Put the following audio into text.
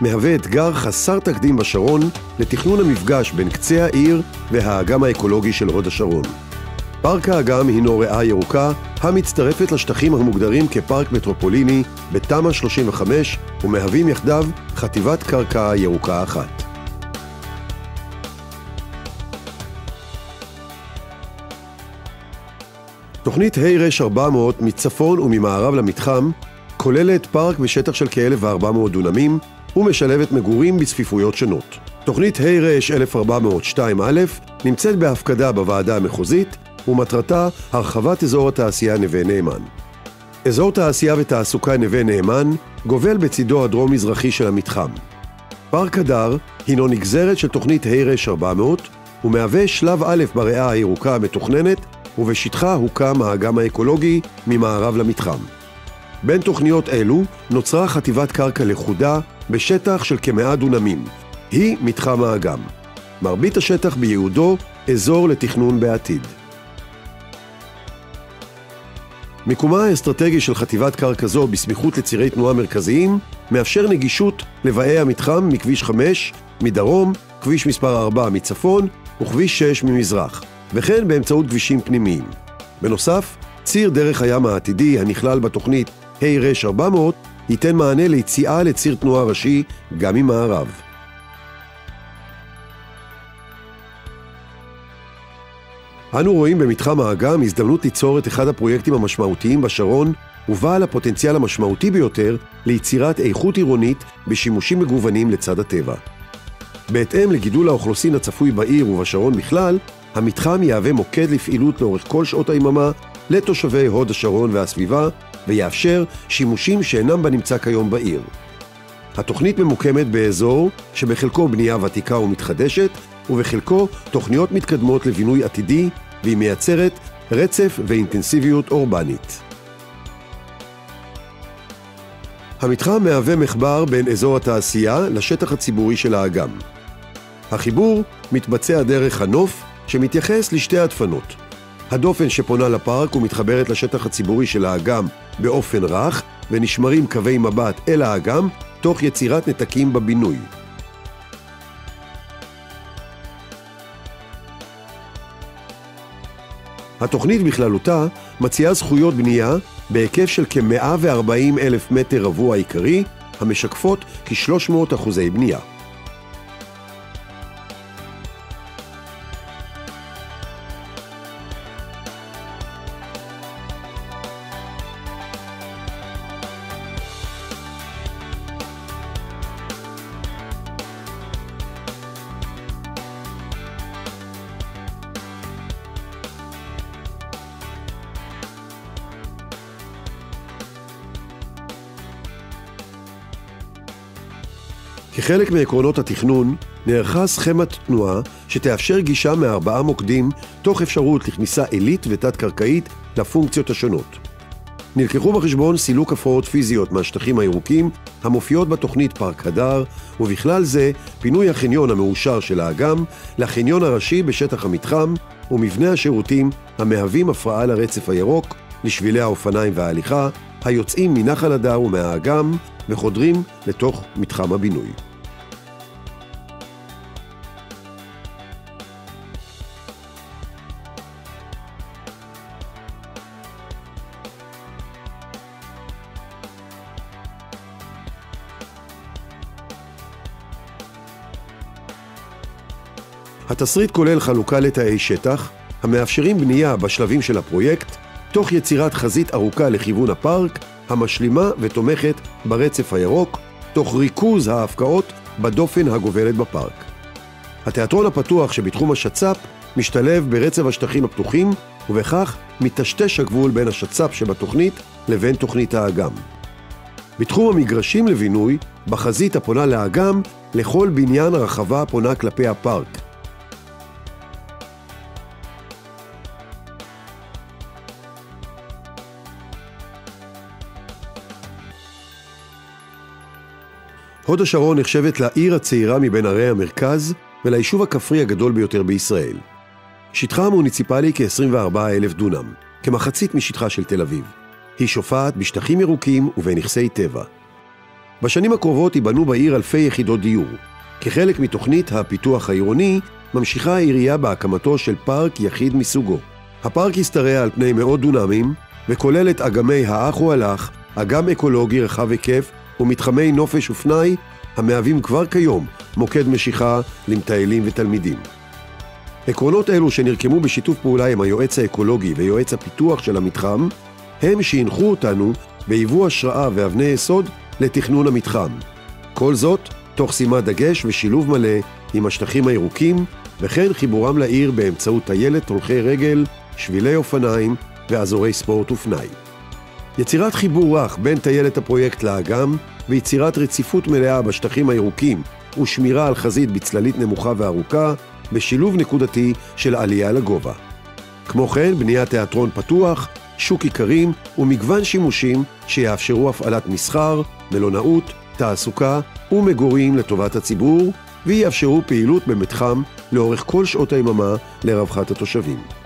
מהווה אתגר חסר תקדים בשרון לתכנון המפגש בין קצה העיר והאגם האקולוגי של הוד השרון. פארק האגם הינו ריאה ירוקה המצטרפת לשטחים המוגדרים כפארק מטרופוליני בתמ"א 35 ומהווים יחדיו חטיבת קרקע ירוקה אחת. תוכנית ה"ר400 מצפון וממערב למתחם כוללת פארק בשטח של כ-1,400 דונמים ומשלבת מגורים בצפיפויות שונות. תוכנית ה"ר1402א נמצאת בהפקדה בוועדה המחוזית ומטרתה הרחבת אזור התעשייה נווה נאמן. אזור תעשייה ותעסוקה נווה נאמן גובל בצידו הדרום-מזרחי של המתחם. פארק הדר הינו נגזרת של תוכנית ה"ר400 ומהווה שלב א' בריאה הירוקה המתוכננת ובשטחה הוקם האגם האקולוגי ממערב למתחם. בין תוכניות אלו נוצרה חטיבת קרקע לכודה בשטח של כמאה דונמים. היא מתחם האגם. מרבית השטח בייעודו אזור לתכנון בעתיד. מיקומה האסטרטגי של חטיבת קרקע זו בסמיכות לצירי תנועה מרכזיים מאפשר נגישות לבאי המתחם מכביש 5 מדרום, כביש מספר 4 מצפון וכביש 6 ממזרח, וכן באמצעות כבישים פנימיים. בנוסף, ציר דרך הים העתידי הנכלל בתוכנית ה"ר400 ייתן מענה ליציאה לציר תנועה ראשי גם ממערב. אנו רואים במתחם האגם הזדמנות ליצור את אחד הפרויקטים המשמעותיים בשרון ובעל הפוטנציאל המשמעותי ביותר ליצירת איכות עירונית בשימושים מגוונים לצד הטבע. בהתאם לגידול האוכלוסין הצפוי בעיר ובשרון בכלל, המתחם יהווה מוקד לפעילות לאורך כל שעות היממה לתושבי הוד השרון והסביבה, ויאפשר שימושים שאינם בנמצא כיום בעיר. התוכנית ממוקמת באזור שבחלקו בנייה ותיקה ומתחדשת, ובחלקו תוכניות מתקדמות לבינוי עתידי, והיא מייצרת רצף ואינטנסיביות אורבנית. המתחם מהווה מחבר בין אזור התעשייה לשטח הציבורי של האגם. החיבור מתבצע דרך הנוף, שמתייחס לשתי הדפנות. הדופן שפונה לפארק ומתחברת לשטח הציבורי של האגם באופן רך, ונשמרים קווי מבט אל האגם, תוך יצירת נתקים בבינוי. התוכנית בכללותה מציעה זכויות בנייה בהיקף של כ-140 אלף מטר רבוע עיקרי, המשקפות כ-300 אחוזי בנייה. כחלק מעקרונות התכנון, נערכה סכמת תנועה שתאפשר גישה מארבעה מוקדים, תוך אפשרות לכניסה עילית ותת-קרקעית לפונקציות השונות. נלקחו בחשבון סילוק הפרעות פיזיות מהשטחים הירוקים המופיעות בתוכנית פארק הדר, ובכלל זה פינוי החניון המאושר של האגם לחניון הראשי בשטח המתחם ומבנה השירותים המהווים הפרעה לרצף הירוק, לשבילי האופניים וההליכה, היוצאים מנחל הדר ומהאגם וחודרים לתוך מתחם הבינוי. התסריט כולל חלוקה לתאי שטח, המאפשרים בנייה בשלבים של הפרויקט, תוך יצירת חזית ארוכה לכיוון הפארק, המשלימה ותומכת ברצף הירוק, תוך ריכוז ההפקעות בדופן הגובלת בפארק. התיאטרון הפתוח שבתחום השצ"פ משתלב ברצף השטחים הפתוחים, ובכך מטשטש הגבול בין השצ"פ שבתוכנית לבין תוכנית האגם. בתחום המגרשים לבינוי, בחזית הפונה לאגם, לכל בניין הרחבה הפונה כלפי הפארק. הוד השרון נחשבת לעיר הצעירה מבין ערי המרכז וליישוב הכפרי הגדול ביותר בישראל. שטחה המוניציפלי כ-24 אלף דונם, כמחצית משטחה של תל אביב. היא שופעת בשטחים ירוקים ובנכסי טבע. בשנים הקרובות ייבנו בעיר אלפי יחידות דיור. כחלק מתוכנית הפיתוח העירוני, ממשיכה העירייה בהקמתו של פארק יחיד מסוגו. הפארק ישתרע על פני מאות דונמים, וכולל את אגמי האח הוא הלך, אגם אקולוגי רחב היקף ומתחמי נופש ופנאי, המהווים כבר כיום מוקד משיכה למטיילים ותלמידים. עקרונות אלו שנרקמו בשיתוף פעולה עם היועץ האקולוגי ויועץ הפיתוח של המתחם, הם שהנחו אותנו בהיוו השראה ואבני יסוד לתכנון המתחם. כל זאת תוך שימת דגש ושילוב מלא עם השטחים הירוקים, וכן חיבורם לעיר באמצעות טיילת הולכי רגל, שבילי אופניים ואזורי ספורט ופנאי. יצירת חיבור רך בין טיילת הפרויקט לאגם ויצירת רציפות מלאה בשטחים הירוקים ושמירה על חזית בצללית נמוכה וארוכה בשילוב נקודתי של עלייה לגובה. כמו כן, בניית תיאטרון פתוח, שוק איכרים ומגוון שימושים שיאפשרו הפעלת מסחר, מלונאות, תעסוקה ומגורים לטובת הציבור ויאפשרו פעילות במתחם לאורך כל שעות היממה לרווחת התושבים.